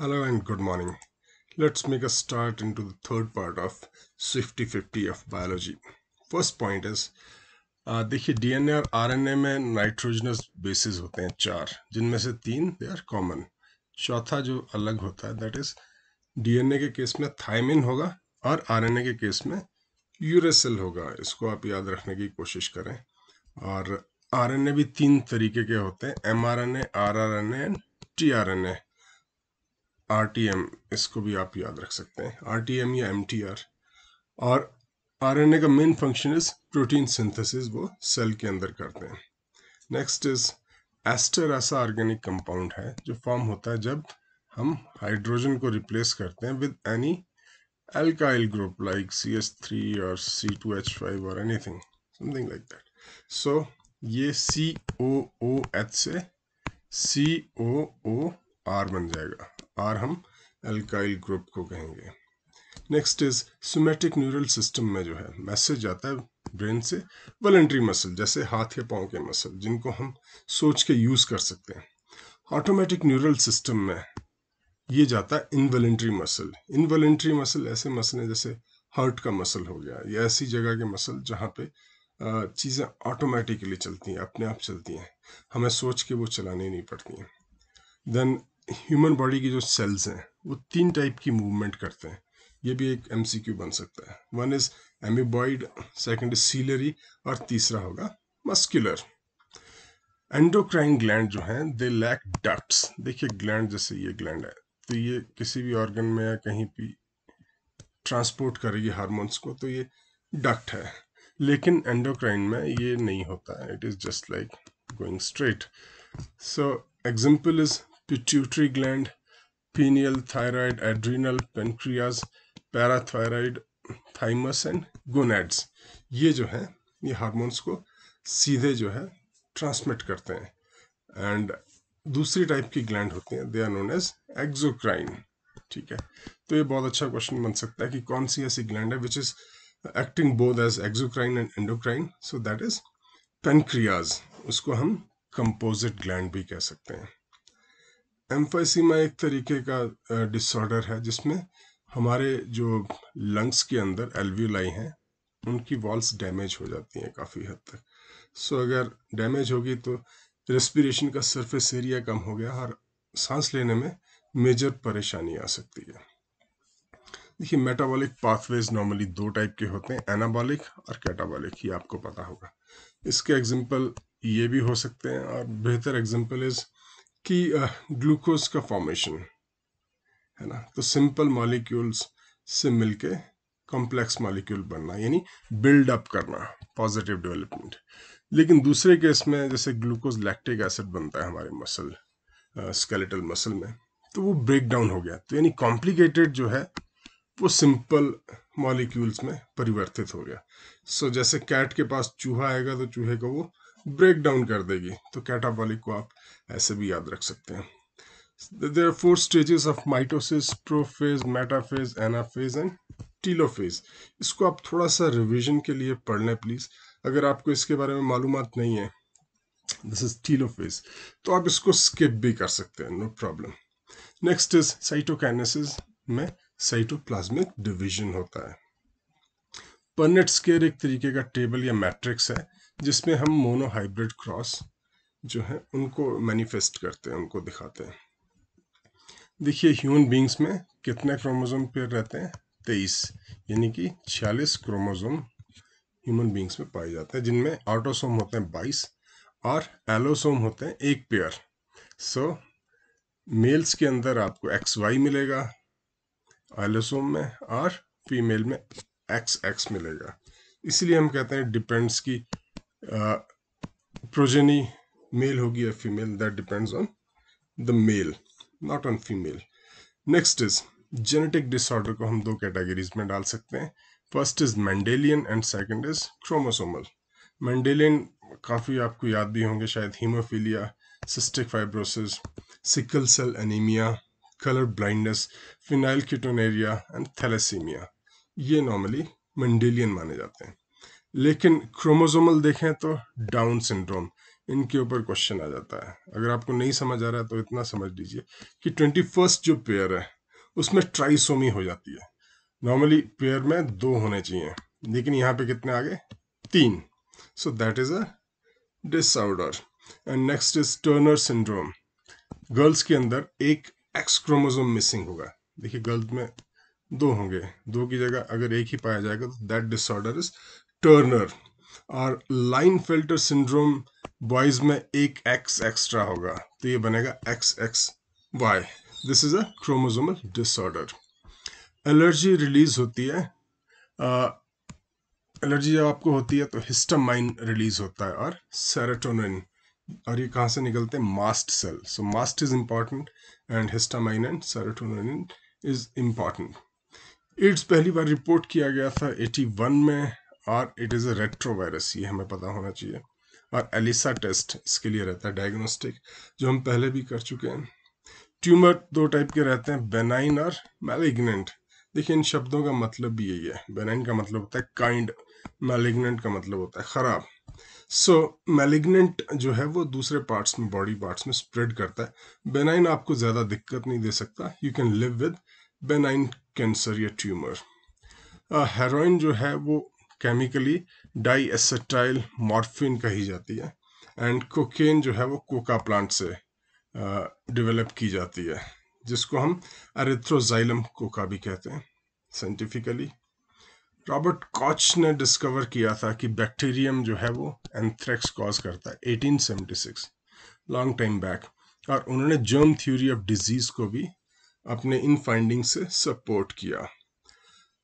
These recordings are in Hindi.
Hello and good morning. Let's make a start into the third part of Swifty 50 of biology. Point is uh, देखिए डीएनए और आरएनए में नाइट्रोजनस बेसिस होते हैं चार। जिनमें से तीन दे आर कॉमन चौथा जो अलग होता है दैट इज़ डीएनए के केस में थायमिन होगा और आरएनए के केस में यूरेसिल होगा। इसको आप याद रखने की कोशिश करें। और आरएनए भी तीन तरीके के होते हैं mRNA rRNA and tRNA RTM इसको भी आप याद रख सकते हैं। आरटीएम या एमटीआर और आरएनए का main function is protein synthesis वो सेल के अंदर करते हैं। नेक्स्ट इज़ एस्टर ऐसा ऑर्गेनिक कंपाउंड है, जो फॉर्म होता है जब हम हाइड्रोजन को रिप्लेस करते हैं with any alkyl group like CS3 or C2H5 or anything something like that so ये सी ओ ओ एच से सी ओ ओ आर बन जाएगा। आर हम एल्काइल ग्रुप को कहेंगे। Next is somatic neural system में जो है मैसेज आता है ब्रेन से वॉलेंट्री मसल जैसे हाथ या पाँव के मसल जिनको हम सोच के यूज़ कर सकते हैं। ऑटोमेटिक न्यूरल सिस्टम में ये जाता है इनवॉलेंट्री मसल इनवॉलेंट्री मसल ऐसे मसल हैं जैसे हार्ट का मसल हो गया, या ऐसी जगह के मसल जहाँ पे चीज़ें ऑटोमेटिकली चलती हैं, अपने आप चलती हैं। हमें सोच के वो चलानी नहीं पड़ती हैं। देन ह्यूमन बॉडी की जो सेल्स हैं, वो तीन टाइप की मूवमेंट करते हैं। ये भी एक एमसीक्यू बन सकता है। One is amoeboid second is ciliary और तीसरा होगा मस्कुलर एंडोक्राइन ग्लैंड जो है दे लैक डक्ट्स देखिए ग्लैंड जैसे ये ग्लैंड है तो ये किसी भी ऑर्गन में या कहीं भी ट्रांसपोर्ट करेगी हार्मोन्स को तो ये डक्ट है। लेकिन एंडोक्राइन में ये नहीं होता है। It is just like going straight so example is pituitary gland, pineal, thyroid, adrenal, pancreas, parathyroid thymus and gonads ये जो है ये हार्मोन्स को सीधे जो है ट्रांसमिट करते हैं। एंड दूसरी टाइप की ग्लैंड होती हैं they are known as exocrine ठीक है? तो ये बहुत अच्छा क्वेश्चन बन सकता है कि कौन सी ऐसी ग्लैंड है which is acting both as exocrine and endocrine so that is pancreas उसको हम कंपोजिट ग्लैंड भी कह सकते हैं। एम्फाइसीमा एक तरीके का डिसऑर्डर है, जिसमें हमारे जो लंग्स के अंदर एल्व्यूलाई हैं, उनकी वॉल्स डैमेज हो जाती हैं काफ़ी हद तक। सो अगर डैमेज होगी तो रेस्पिरेशन का सरफेस एरिया कम हो गया और सांस लेने में मेजर परेशानी आ सकती है। देखिए मेटाबॉलिक पाथवेज नॉर्मली दो टाइप के होते हैं एनाबॉलिक और कैटाबॉलिक ये आपको पता होगा। इसके एग्जांपल ये भी हो सकते हैं और बेहतर एग्जांपल इज़ कि ग्लूकोज का फॉर्मेशन है ना? तो सिंपल मॉलिक्यूल्स से मिलके कॉम्प्लेक्स मॉलिक्यूल बनना यानी बिल्ड अप करना पॉजिटिव डेवलपमेंट लेकिन दूसरे केस में जैसे ग्लूकोज लैक्टिक एसिड बनता है हमारे मसल स्केलेटल मसल में तो वो ब्रेक डाउन हो गया। तो यानी कॉम्प्लिकेटेड जो है वो सिंपल मॉलिक्यूल्स में परिवर्तित हो गया। सो so, जैसे कैट के पास चूहा आएगा तो चूहे को वो ब्रेक डाउन कर देगी। तो कैटाबॉलिक को आप ऐसे भी याद रख सकते हैं। There are four stages of mitosis prophase metaphase anaphase and telophase इसको आप थोड़ा सा रिविजन के लिए पढ़ लें प्लीज़ अगर आपको इसके बारे में मालूम नहीं है दिस इज़ टीलोफेज तो आप इसको स्किप भी कर सकते हैं no problem next is cytokinesis में साइटोप्लाज्मिक डिवीज़न होता है। पर्नेट स्केयर एक तरीके का टेबल या मैट्रिक्स है, जिसमें हम मोनोहाइब्रिड क्रॉस जो है, उनको मैनिफेस्ट करते हैं, उनको दिखाते हैं। देखिए ह्यूमन बींग्स में कितने क्रोमोजोम पेयर रहते हैं? तेईस, यानी कि छियालीस क्रोमोजोम ह्यूमन बींग्स में पाए जाते हैं, जिनमें ऑटोसोम होते हैं बाईस और एलोसोम होते हैं एक पेयर सो मेल्स के अंदर आपको एक्स वाई मिलेगा एलोसोम में, और फीमेल में एक्स एक्स मिलेगा। इसलिए हम कहते हैं डिपेंड्स की प्रोजेनी मेल होगी या female that depends on the male not on female next is genetic disorder को हम दो कैटेगरीज में डाल सकते हैं। First is Mendelian and second is chromosomal Mendelian काफ़ी आपको याद भी होंगे, शायद haemophilia cystic fibrosis sickle cell anaemia colour blindness phenylketonuria and thalassaemia ये नॉर्मली मेंडेलियन माने जाते हैं। लेकिन क्रोमोजोमल देखें तो डाउन सिंड्रोम इनके ऊपर क्वेश्चन आ जाता है। अगर आपको नहीं समझ आ रहा है तो इतना समझ लीजिए कि ट्वेंटी फ़र्स्ट जो पेयर है, उसमें ट्राइसोमी हो जाती है। नॉर्मली पेयर में दो होने चाहिए, लेकिन यहाँ पे कितने आ गए? तीन। So that is a disorder and next is Turner syndrome girls के अंदर एक एक्स क्रोमोजोम मिसिंग होगा। देखिए गर्ल्स में दो होंगे। दो की जगह अगर एक ही पाया जाएगा तो दैट डिसऑर्डर इज़ टर्नर और लाइन फ़िल्टर सिंड्रोम बॉयज़ में एक एक्स एक्स्ट्रा होगा तो ये बनेगा X X Y this is a chromosomal disorder allergy release होती है। एलर्जी जब आपको होती है तो हिस्टामाइन रिलीज़ होता है और सेरोटोनिन और ये कहाँ से निकलते हैं? Mast cell so mast is important and histamine and serotonin is important AIDS पहली बार रिपोर्ट किया गया था 81 में और इट इज़ अ रेट्रोवायरस ये हमें पता होना चाहिए। और एलिसा टेस्ट इसके लिए रहता है डायग्नोस्टिक जो हम पहले भी कर चुके हैं। ट्यूमर दो टाइप के रहते हैं बेनाइन और मैलिग्नेंट देखिए इन शब्दों का मतलब भी यही है। बेनाइन का मतलब होता है काइंड मैलिग्नेंट का मतलब होता है ख़राब। सो so, मैलिग्नेंट जो है वो दूसरे पार्ट्स में बॉडी पार्ट्स में स्प्रेड करता है। बेनाइन आपको ज़्यादा दिक्कत नहीं दे सकता। You can live with benign cancer या ट्यूमर हेरोइन जो है वो केमिकली डाई एसेटाइल मॉर्फिन कही जाती है। एंड कोकेन जो है वो कोका प्लांट से डेवलप की जाती है, जिसको हम अरिथ्रोजाइलम कोका भी कहते हैं साइंटिफिकली रॉबर्ट कॉच ने डिस्कवर किया था कि बैक्टीरियम जो है वो एंथ्रेक्स कॉज करता है 1876 लॉन्ग टाइम बैक और उन्होंने जर्म थ्योरी ऑफ़ डिज़ीज़ को भी अपने इन फाइंडिंग से सपोर्ट किया।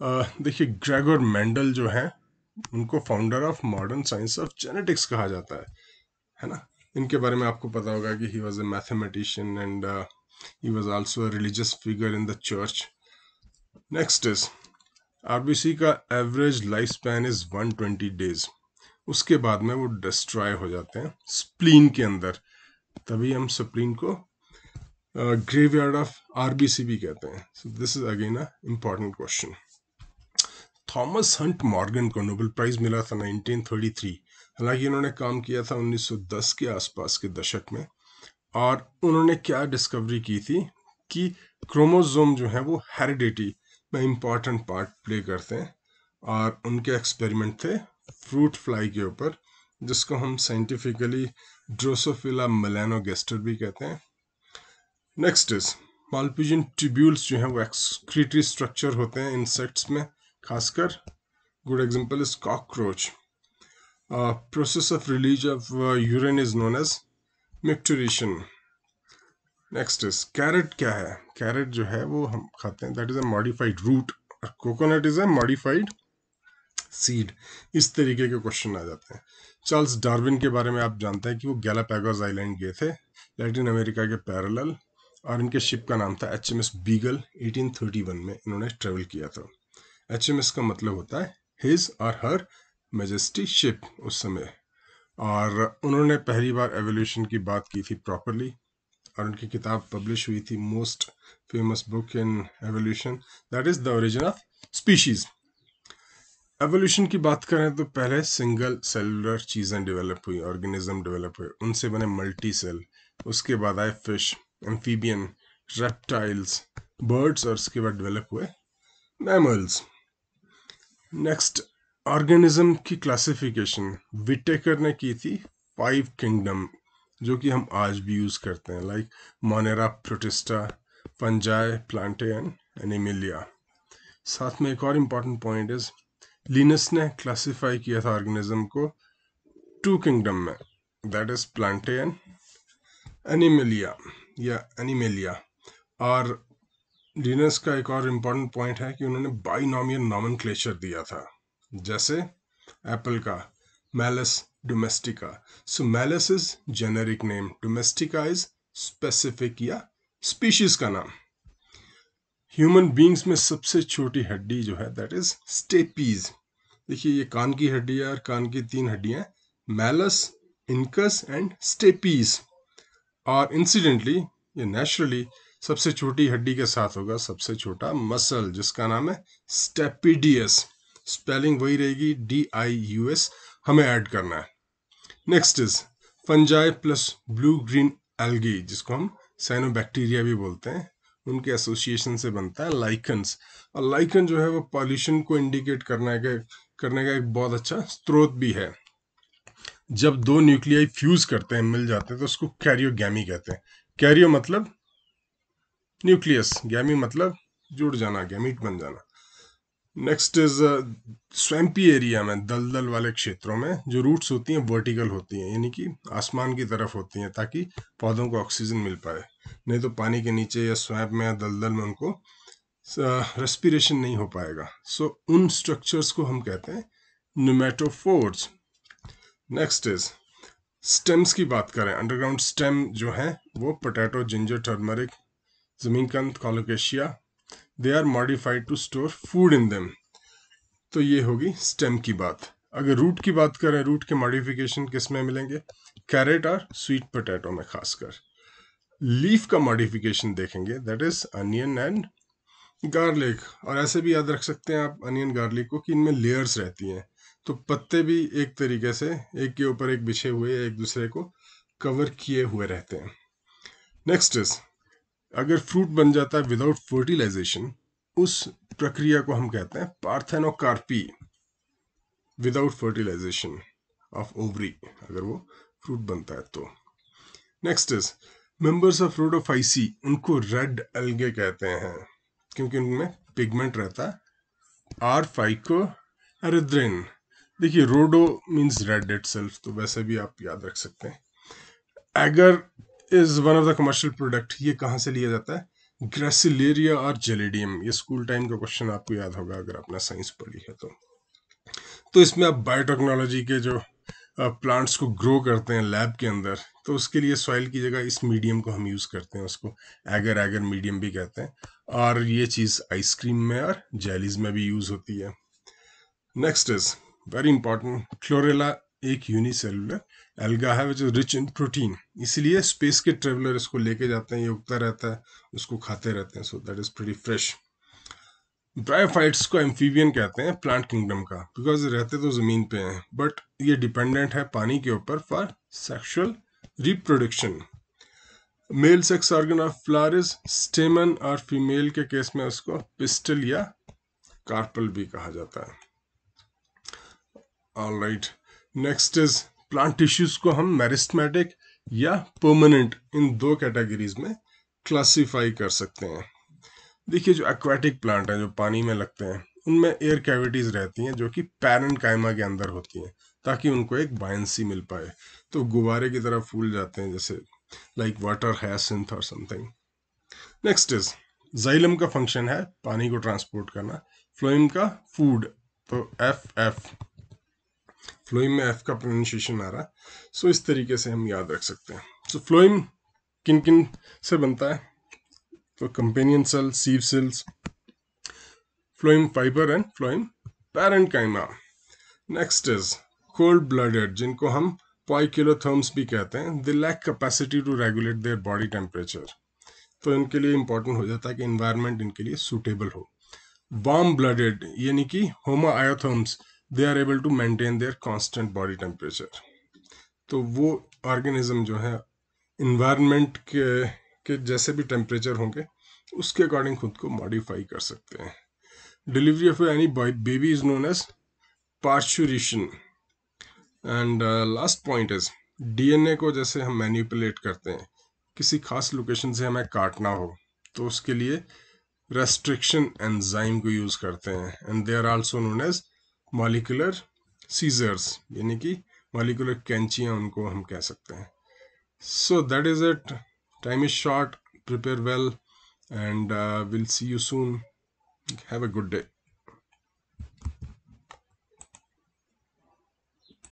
देखिए, ग्रेगोर मेंडल जो है, उनको founder of modern science of genetics कहा जाता है है ना? इनके बारे में आपको पता होगा कि he was a mathematician and he was also religious figure in the church next is RBC का average life span is 120 days उसके बाद में वो डिस्ट्रॉय हो जाते हैं स्प्लीन के अंदर। तभी हम स्प्लीन को ग्रेवयार्ड ऑफ़ आरबीसी भी कहते हैं। So this is again a important question Thomas Hunt Morgan को नोबेल प्राइज मिला था 1933 हालाँकि इन्होंने काम किया था 1910 के आसपास के दशक में, और उन्होंने क्या डिस्कवरी की थी कि क्रोमोजोम जो है वो हेरिडिटी में इंपॉर्टेंट पार्ट प्ले करते हैं, और उनके एक्सपेरिमेंट थे फ्रूट फ्लाई के ऊपर, जिसको हम साइंटिफिकली ड्रोसोफिला मलैनोगेस्टर भी कहते हैं। नेक्स्ट इज़ मालपिजन ट्यूब्यूल्स जो हैं वो एक्सक्रीटरी स्ट्रक्चर होते हैं इंसेक्ट्स में खासकर good example is cockroach process of release of urine is known as micturition next is carrot क्या है कैरेट जो है वो हम खाते हैं that is a modified root और coconut is a modified seed इस तरीके के क्वेश्चन आ जाते हैं चार्ल्स डार्विन के बारे में आप जानते हैं कि वो गैलापैगोस आइलैंड गए थे लैटिन अमेरिका के पैरेलल और इनके शिप का नाम था एच एम एस बीगल 1831 में इन्होंने ट्रेवल किया था। एच एम एस का मतलब होता है हिज और हर मेजेस्टी शिप उस समय। और उन्होंने पहली बार एवोल्यूशन की बात की थी प्रॉपरली और उनकी किताब पब्लिश हुई थी most famous book in evolution that is the origin of species evolution की बात करें तो पहले सिंगल सेलुलर चीज़ें डेवलप हुई ऑर्गेनिज्म डेवलप हुए, उनसे बने मल्टी सेल उसके बाद आए फ़िश एम्फीबियन रेप्टाइल्स बर्ड्स और उसके बाद डेवलप हुए मैमल्स नेक्स्ट ऑर्गेनिज्म की क्लासिफिकेशन विटेकर ने की थी फाइव किंगडम जो कि हम आज भी यूज़ करते हैं like Monera Protista fungi Plantae and Animalia साथ में एक और इंपॉर्टेंट पॉइंट इज़ लिनस ने क्लासिफाई किया था ऑर्गेनिज्म को टू किंगडम में दैट इज़ एंड एनिमिलिया या एनिमेलिया और लिनस का एक और इंपॉर्टेंट पॉइंट है कि उन्होंने बाइनोमियल नॉमन दिया था। जैसे एप्पल का Malus domestica. So malus is generic name, domestica is specific या स्पीशीज का नाम। ह्यूमन बींग्स में सबसे छोटी हड्डी जो है दैट इज़ स्टेपीज देखिए ये कान की हड्डी है और कान की तीन हड्डियाँ मैलस इनकस एंड स्टेपीज और इंसिडेंटली ये नेचुरली सबसे छोटी हड्डी के साथ होगा सबसे छोटा मसल, जिसका नाम है स्टेपिडियस। स्पेलिंग वही रहेगी डी आई यू एस हमें ऐड करना है। Next is fungi plus blue green algae, जिसको हम साइनोबैक्टीरिया भी बोलते हैं। उनके एसोसिएशन से बनता है लाइकन्स और लाइकन जो है वो पॉल्यूशन को इंडिकेट करने का करने का एक बहुत अच्छा स्रोत भी है। जब दो न्यूक्लियाई फ्यूज करते हैं, मिल जाते हैं तो उसको कैरियोगैमी कहते हैं। कैरियो मतलब न्यूक्लियस गैमी मतलब जुड़ जाना गैमिट बन जाना। नेक्स्ट इज़ स्वैम्पी एरिया में दलदल वाले क्षेत्रों में जो रूट्स होती हैं वर्टिकल होती हैं यानी कि आसमान की तरफ़ होती हैं ताकि पौधों को ऑक्सीजन मिल पाए। नहीं तो पानी के नीचे या स्वैप में या दलदल में उनको रेस्पिरेशन uh, नहीं हो पाएगा। सो so, उन स्ट्रक्चर्स को हम कहते हैं न्यूमेटोफोर्स नेक्स्ट इज़ स्टेम्स की बात करें। अंडरग्राउंड स्टेम जो है वो potato ginger turmeric जमीनकंद colocasia they are modified to store food in them तो ये होगी स्टेम की बात। अगर रूट की बात करें रूट के मॉडिफिकेशन किसमें मिलेंगे? कैरेट और स्वीट पोटैटो में खासकर। लीफ का मॉडिफिकेशन देखेंगे that is onion and garlic और ऐसे भी याद रख सकते हैं आप अनियन गार्लिक को कि इनमें लेयर्स रहती हैं। तो पत्ते भी एक तरीके से एक के ऊपर एक बिछे हुए, एक दूसरे को कवर किए हुए रहते हैं। नेक्स्ट इज़ अगर फ्रूट बन जाता है विदाउट फर्टिलाइजेशन उस प्रक्रिया को हम कहते हैं parthenocarpy without fertilization of ovary अगर वो फ्रूट बनता है तो। Next is members of Rhodophyceae उनको रेड एल्गे कहते हैं, क्योंकि उनमें पिगमेंट रहता है। आर फाइको एरिद्रेन देखिए रोडो मीन्स रेड इट तो वैसे भी आप याद रख सकते हैं। Agar is one of the commercial product ये कहाँ से लिया जाता है? ग्रेसिलेरिया और जेलेडियम ये स्कूल टाइम का क्वेश्चन आपको याद होगा अगर आपने साइंस पढ़ी है तो। तो इसमें आप बायोटेक्नोलॉजी के जो प्लांट्स को ग्रो करते हैं लैब के अंदर तो उसके लिए सॉइल की जगह इस मीडियम को हम यूज़ करते हैं, उसको एगर एगर मीडियम भी कहते हैं, और ये चीज़ आइसक्रीम में और जेलीज में भी यूज़ होती है। Next is very important Chlorella एक यूनिसेलुलर एल्गा है which is rich in protein इसलिए स्पेस के ट्रेवलर इसको लेके जाते हैं, ये उगता रहता है, उसको खाते रहते हैं so that is pretty fresh bryophytes को एम्फीबियन कहते हैं प्लांट किंगडम का बिकॉज़ रहते तो ज़मीन पे हैं बट ये डिपेंडेंट है पानी के ऊपर for sexual reproduction male sex organ of flower is stamen और फीमेल के केस में उसको पिस्टल या कार्पल भी कहा जाता है. All right next is plant tissues को हम मेरिस्टमेटिक या परमानेंट इन दो कैटेगरीज में क्लासिफाई कर सकते हैं। देखिए जो एक्वाटिक प्लांट हैं, जो पानी में लगते हैं, उनमें एयर कैविटीज रहती हैं जो कि पैरेंट कायमा के अंदर होती हैं, ताकि उनको एक बायंसी मिल पाए। तो गुब्बारे की तरह फूल जाते हैं, जैसे लाइक वाटर हैसिंथ और समथिंग नेक्स्ट इज़ जाइलम का फ़ंक्शन है, पानी को ट्रांसपोर्ट करना। फ्लोइम का फ़ूड तो एफ़ एफ़ फ्लोइम में एफ़ का प्रोनाउंसिएशन आ रहा है। सो इस तरीके से हम याद रख सकते हैं। सो फ्लोइम किन किन से बनता है? तो companion cell sieve cells phloem fibre and phloem parenchyma next is cold blooded जिनको हम पॉइकिलोथर्म्स भी कहते हैं। They lack capacity to regulate their body temperature तो इनके लिए इंपॉर्टेंट हो जाता है कि इन्वायरमेंट इनके लिए सूटेबल हो। वार्म ब्लडेड यानी कि homoiotherms they are able to maintain their constant body temperature तो वो ऑर्गेनिज्म जो है इन्वायरमेंट के के जैसे भी टेम्परेचर होंगे, उसके अकॉर्डिंग खुद को मॉडिफाई कर सकते हैं। Delivery of any baby is known as parturition and last point is DNA को जैसे हम मैनिपुलेट करते हैं, किसी खास लोकेशन से हमें काटना हो तो उसके लिए रेस्ट्रिक्शन एंजाइम को यूज़ करते हैं। And they are also known as molecular scissors यानी कि मॉलिकुलर कैंचियाँ उनको हम कह सकते हैं। So that is it time is short prepare well and will see you soon have a good day